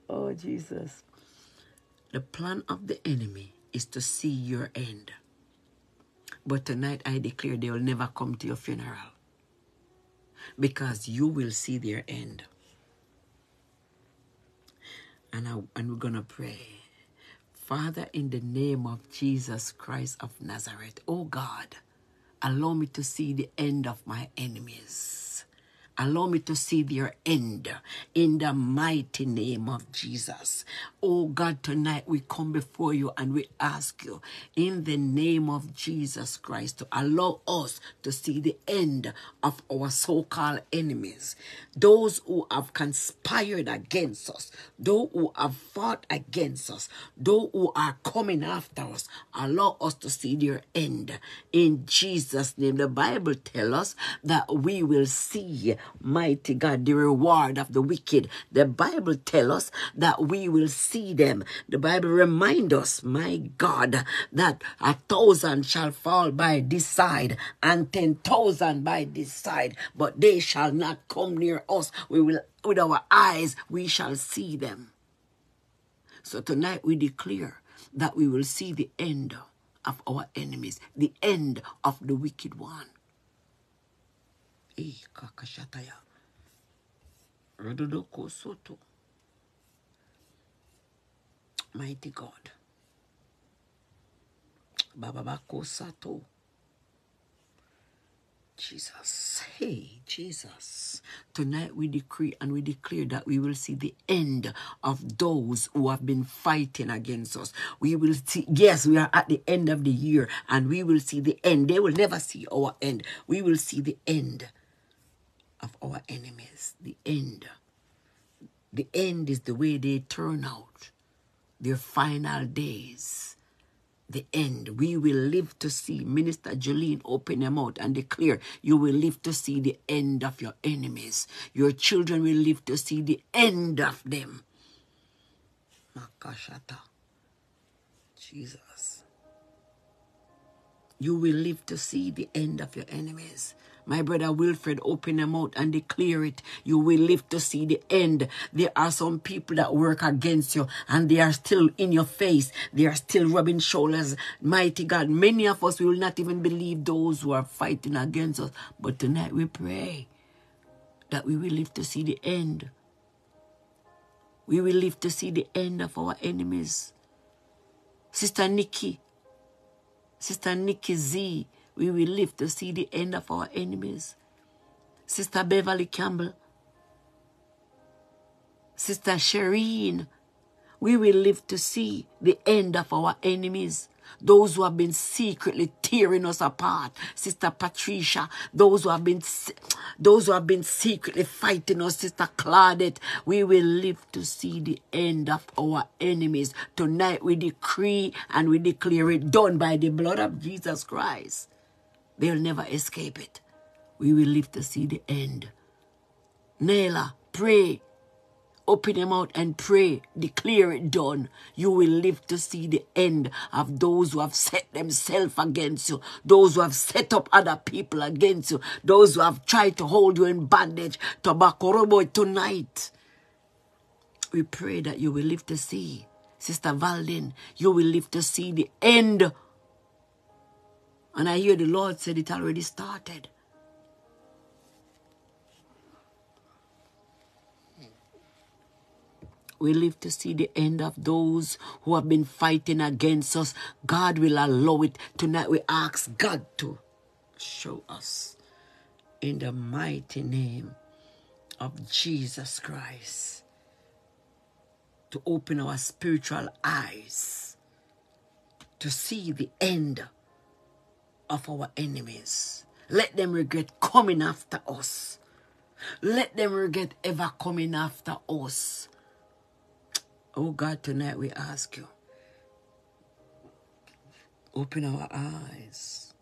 oh, Jesus. The plan of the enemy is to see your end. But tonight I declare they will never come to your funeral because you will see their end. And, I, and we're going to pray. Father, in the name of Jesus Christ of Nazareth, oh God, Allow me to see the end of my enemies. Allow me to see their end in the mighty name of Jesus. Oh God, tonight we come before you and we ask you in the name of Jesus Christ to allow us to see the end of our so called enemies. Those who have conspired against us, those who have fought against us, those who are coming after us, allow us to see their end in Jesus' name. The Bible tells us that we will see mighty God, the reward of the wicked. The Bible tells us that we will see them. The Bible reminds us, my God, that a thousand shall fall by this side and ten thousand by this side, but they shall not come near us. We will, with our eyes, we shall see them. So tonight we declare that we will see the end of our enemies, the end of the wicked one. E kakashataya. Rododoko soto. Mighty God. Bababako sato. Jesus. Hey, Jesus. Tonight we decree and we declare that we will see the end of those who have been fighting against us. We will see, yes, we are at the end of the year and we will see the end. They will never see our end. We will see the end of our enemies. The end. The end is the way they turn out. Their final days. The end. We will live to see. Minister Jolene open them out and declare, you will live to see the end of your enemies. Your children will live to see the end of them. Makashata. Jesus. You will live to see the end of your enemies. My brother Wilfred, open them out and declare it. You will live to see the end. There are some people that work against you and they are still in your face. They are still rubbing shoulders. Mighty God, many of us will not even believe those who are fighting against us. But tonight we pray that we will live to see the end. We will live to see the end of our enemies. Sister Nikki, Sister Nikki Z, we will live to see the end of our enemies. Sister Beverly Campbell, Sister Shireen, we will live to see the end of our enemies. Those who have been secretly tearing us apart, Sister Patricia. Those who have been, those who have been secretly fighting us, Sister Claudette. We will live to see the end of our enemies. Tonight we decree and we declare it done by the blood of Jesus Christ. They'll never escape it. We will live to see the end. Naila, pray. Open your mouth and pray. Declare it done. You will live to see the end of those who have set themselves against you, those who have set up other people against you, those who have tried to hold you in bondage. Tobacco boy tonight. We pray that you will live to see. Sister Valdin, you will live to see the end. And I hear the Lord said it already started. we live to see the end of those who have been fighting against us. God will allow it. Tonight we ask God to show us in the mighty name of Jesus Christ to open our spiritual eyes to see the end of our enemies. Let them regret coming after us. Let them regret ever coming after us. Oh God, tonight we ask you, open our eyes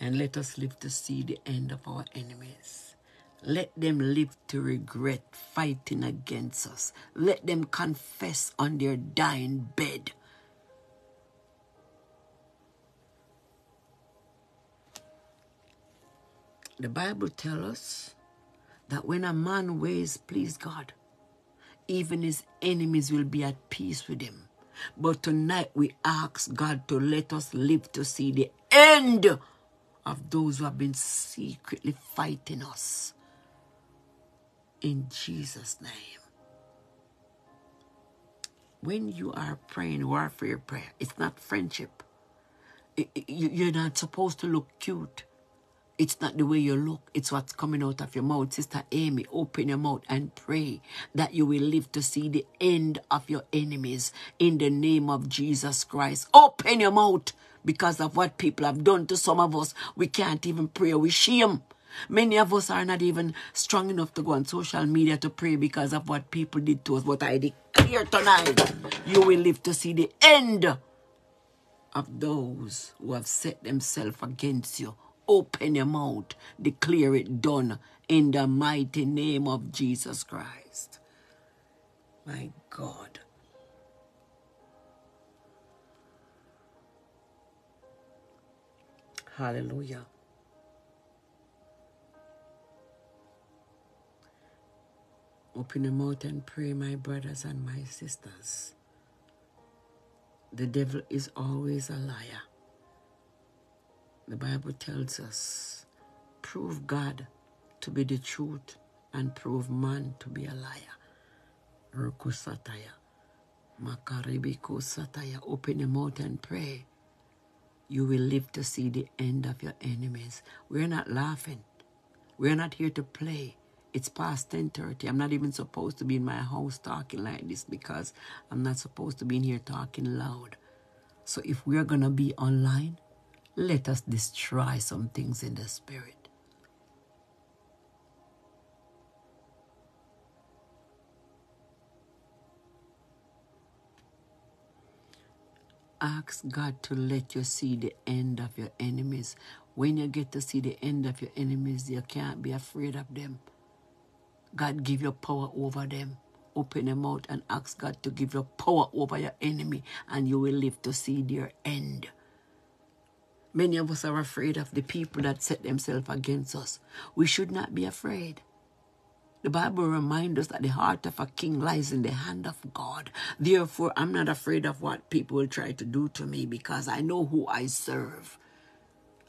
and let us live to see the end of our enemies. Let them live to regret fighting against us. Let them confess on their dying bed. The Bible tells us that when a man ways please God, even his enemies will be at peace with him. But tonight we ask God to let us live to see the end of those who have been secretly fighting us. In Jesus' name. When you are praying warfare prayer, it's not friendship. You're not supposed to look cute. It's not the way you look, it's what's coming out of your mouth. Sister Amy, open your mouth and pray that you will live to see the end of your enemies in the name of Jesus Christ. Open your mouth because of what people have done to some of us. We can't even pray, we shame. Many of us are not even strong enough to go on social media to pray because of what people did to us. But I declare tonight, you will live to see the end of those who have set themselves against you Open your mouth, declare it done in the mighty name of Jesus Christ. My God. Hallelujah. Open your mouth and pray, my brothers and my sisters. The devil is always a liar. The Bible tells us, prove God to be the truth and prove man to be a liar. Rukusataya. Makaribiko sataya. Open your mouth and pray. You will live to see the end of your enemies. We're not laughing. We're not here to play. It's past 10.30. I'm not even supposed to be in my house talking like this because I'm not supposed to be in here talking loud. So if we're going to be online, let us destroy some things in the spirit. Ask God to let you see the end of your enemies. When you get to see the end of your enemies, you can't be afraid of them. God give you power over them. Open your mouth and ask God to give you power over your enemy, and you will live to see their end. Many of us are afraid of the people that set themselves against us. We should not be afraid. The Bible reminds us that the heart of a king lies in the hand of God. Therefore, I'm not afraid of what people will try to do to me because I know who I serve.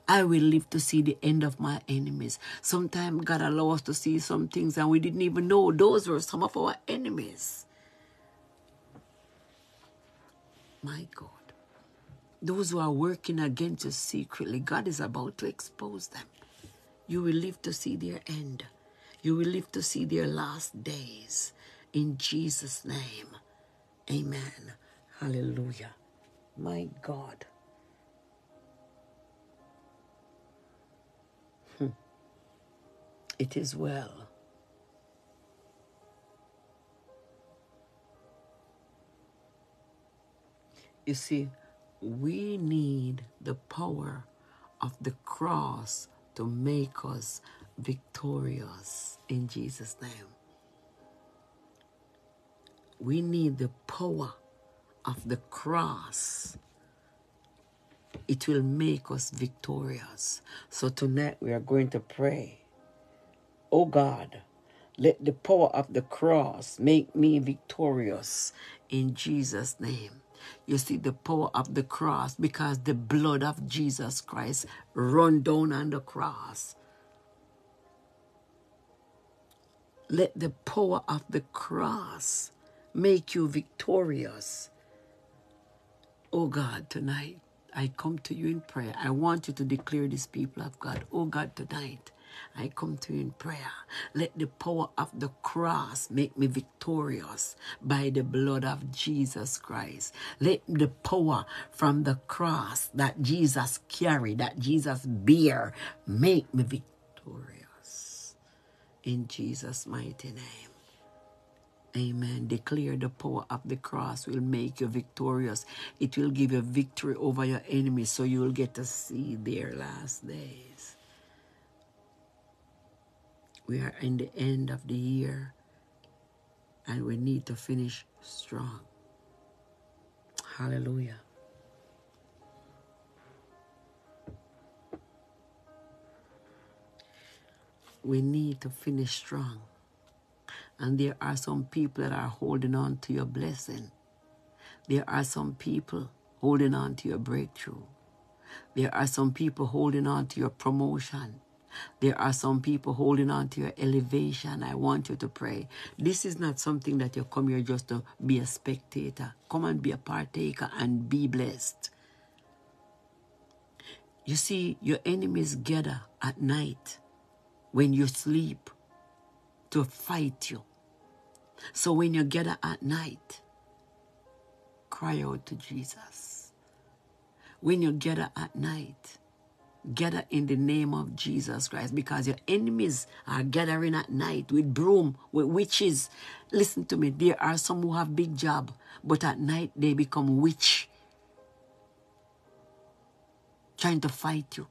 I will live to see the end of my enemies. Sometimes God allows us to see some things and we didn't even know those were some of our enemies. My God. Those who are working against you secretly, God is about to expose them. You will live to see their end. You will live to see their last days. In Jesus' name, amen. Hallelujah. My God. Hmm. It is well. You see, we need the power of the cross to make us victorious in Jesus' name. We need the power of the cross. It will make us victorious. So tonight we are going to pray. Oh God, let the power of the cross make me victorious in Jesus' name. You see the power of the cross because the blood of Jesus Christ run down on the cross. Let the power of the cross make you victorious. Oh God, tonight I come to you in prayer. I want you to declare this people of God. Oh God, tonight I come to you in prayer. Let the power of the cross make me victorious by the blood of Jesus Christ. Let the power from the cross that Jesus carried, that Jesus bear, make me victorious. In Jesus' mighty name. Amen. Declare the power of the cross will make you victorious. It will give you victory over your enemies so you will get to see their last days. We are in the end of the year and we need to finish strong. Hallelujah. We need to finish strong. And there are some people that are holding on to your blessing. There are some people holding on to your breakthrough. There are some people holding on to your promotion. There are some people holding on to your elevation. I want you to pray. This is not something that you come here just to be a spectator. Come and be a partaker and be blessed. You see, your enemies gather at night when you sleep to fight you. So when you gather at night, cry out to Jesus. When you gather at night, gather in the name of Jesus Christ because your enemies are gathering at night with broom, with witches. Listen to me, there are some who have big job, but at night they become witch. Trying to fight you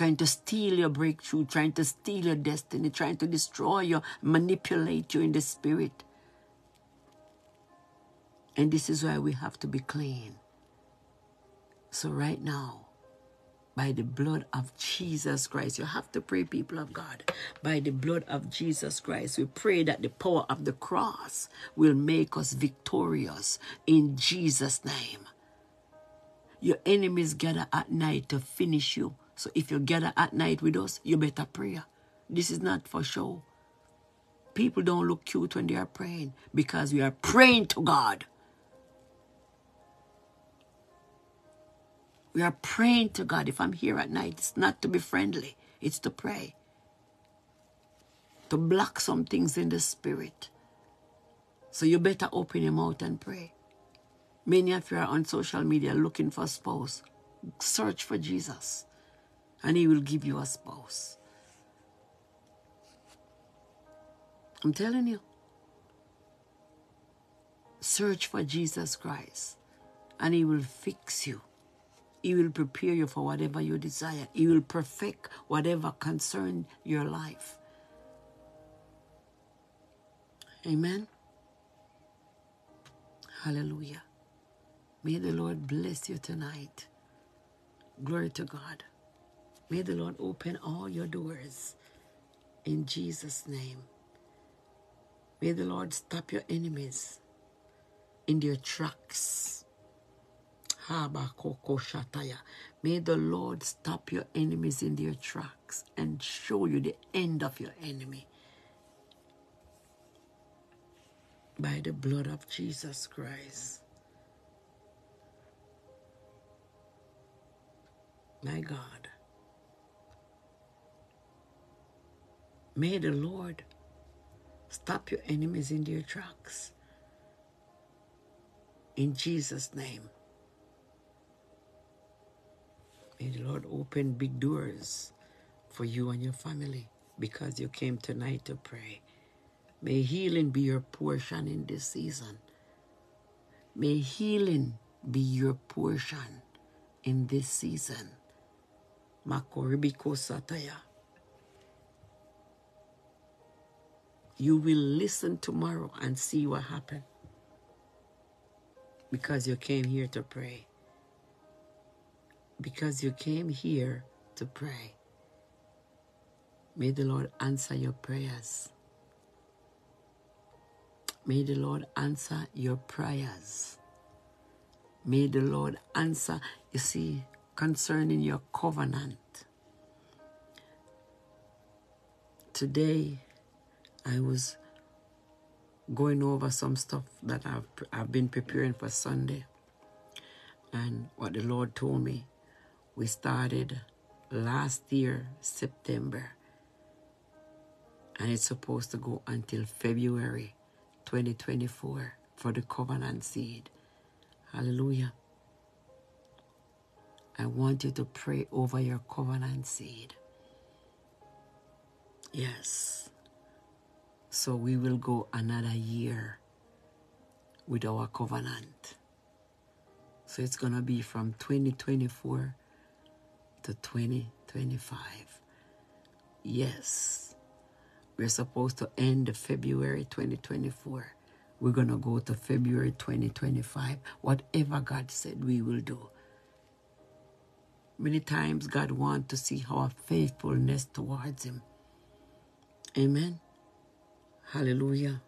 trying to steal your breakthrough, trying to steal your destiny, trying to destroy you, manipulate you in the spirit. And this is why we have to be clean. So, right now, by the blood of Jesus Christ, you have to pray, people of God. By the blood of Jesus Christ, we pray that the power of the cross will make us victorious in Jesus' name. Your enemies gather at night to finish you so if you gather at night with us, you better pray. This is not for show. People don't look cute when they are praying because we are praying to God. We are praying to God. If I'm here at night, it's not to be friendly, it's to pray. To block some things in the spirit. So you better open your mouth and pray. Many of you are on social media looking for a spouse. Search for Jesus and He will give you a spouse. I'm telling you. Search for Jesus Christ and He will fix you. He will prepare you for whatever you desire. He will perfect whatever concern your life. Amen. Hallelujah. May the Lord bless you tonight. Glory to God. May the Lord open all your doors in Jesus' name. May the Lord stop your enemies in their tracks. May the Lord stop your enemies in their tracks and show you the end of your enemy. By the blood of Jesus Christ. My God. May the Lord stop your enemies in their tracks. In Jesus' name. May the Lord open big doors for you and your family because you came tonight to pray. May healing be your portion in this season. May healing be your portion in this season. Makoribiko Sataya. You will listen tomorrow and see what happened. because you came here to pray. Because you came here to pray. May the Lord answer your prayers. May the Lord answer your prayers. May the Lord answer, you see, concerning your covenant. Today, I was going over some stuff that I've, I've been preparing for Sunday. And what the Lord told me, we started last year, September. And it's supposed to go until February 2024 for the covenant seed. Hallelujah. I want you to pray over your covenant seed. Yes. So we will go another year with our covenant. So it's going to be from 2024 to 2025. Yes. We're supposed to end February 2024. We're going to go to February 2025. Whatever God said we will do. Many times God wants to see our faithfulness towards Him. Amen. Hallelujah.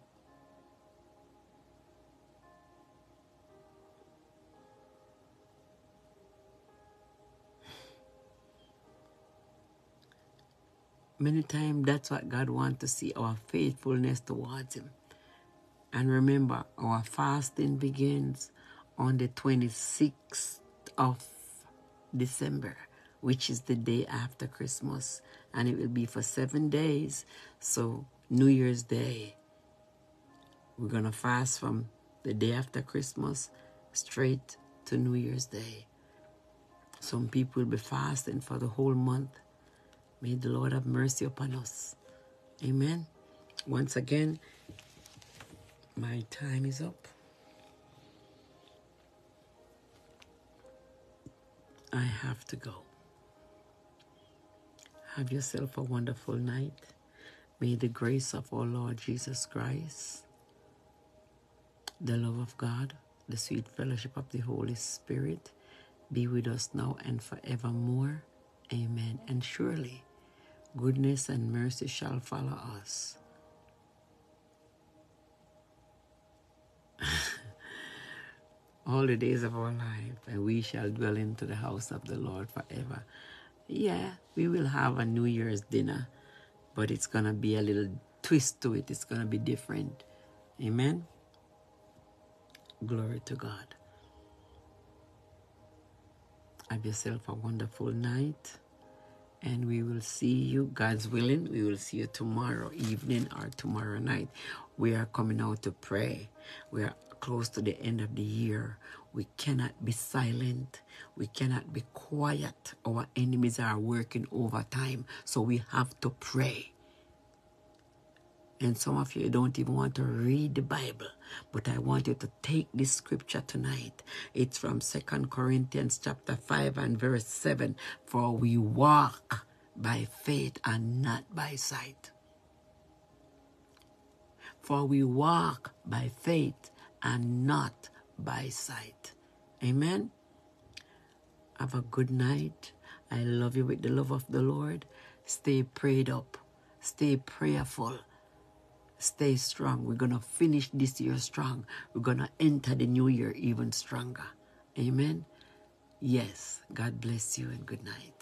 Many times that's what God wants to see our faithfulness towards Him. And remember, our fasting begins on the 26th of December, which is the day after Christmas. And it will be for seven days. So New Year's Day. We're going to fast from the day after Christmas straight to New Year's Day. Some people will be fasting for the whole month. May the Lord have mercy upon us. Amen. Once again, my time is up. I have to go. Have yourself a wonderful night. May the grace of our Lord Jesus Christ, the love of God, the sweet fellowship of the Holy Spirit be with us now and forevermore. Amen. And surely goodness and mercy shall follow us. [laughs] All the days of our life, and we shall dwell into the house of the Lord forever. Yeah, we will have a New Year's dinner but it's going to be a little twist to it. It's going to be different. Amen. Glory to God. Have yourself a wonderful night. And we will see you, God's willing, we will see you tomorrow evening or tomorrow night. We are coming out to pray. We are close to the end of the year. We cannot be silent. We cannot be quiet. Our enemies are working overtime. So we have to pray. And some of you don't even want to read the Bible. But I want you to take this scripture tonight. It's from Second Corinthians chapter 5 and verse 7. For we walk by faith and not by sight. For we walk by faith and not by sight. Amen. Have a good night. I love you with the love of the Lord. Stay prayed up. Stay prayerful. Stay strong. We're going to finish this year strong. We're going to enter the new year even stronger. Amen. Yes. God bless you and good night.